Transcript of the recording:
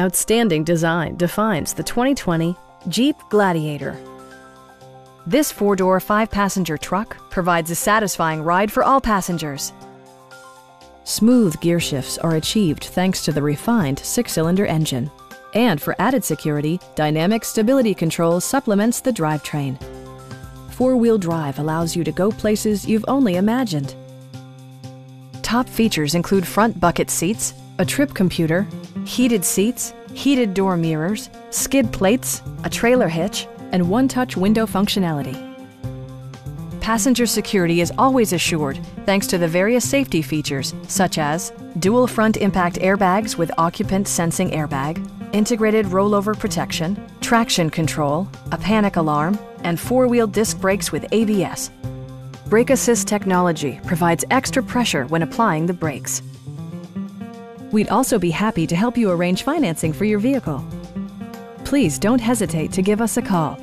Outstanding design defines the 2020 Jeep Gladiator. This four-door, five-passenger truck provides a satisfying ride for all passengers. Smooth gear shifts are achieved thanks to the refined six-cylinder engine. And for added security, Dynamic Stability Control supplements the drivetrain. Four-wheel drive allows you to go places you've only imagined. Top features include front bucket seats, a trip computer, heated seats, heated door mirrors, skid plates, a trailer hitch, and one-touch window functionality. Passenger security is always assured thanks to the various safety features such as dual front impact airbags with occupant sensing airbag, integrated rollover protection, traction control, a panic alarm, and four-wheel disc brakes with ABS. Brake Assist technology provides extra pressure when applying the brakes. We'd also be happy to help you arrange financing for your vehicle. Please don't hesitate to give us a call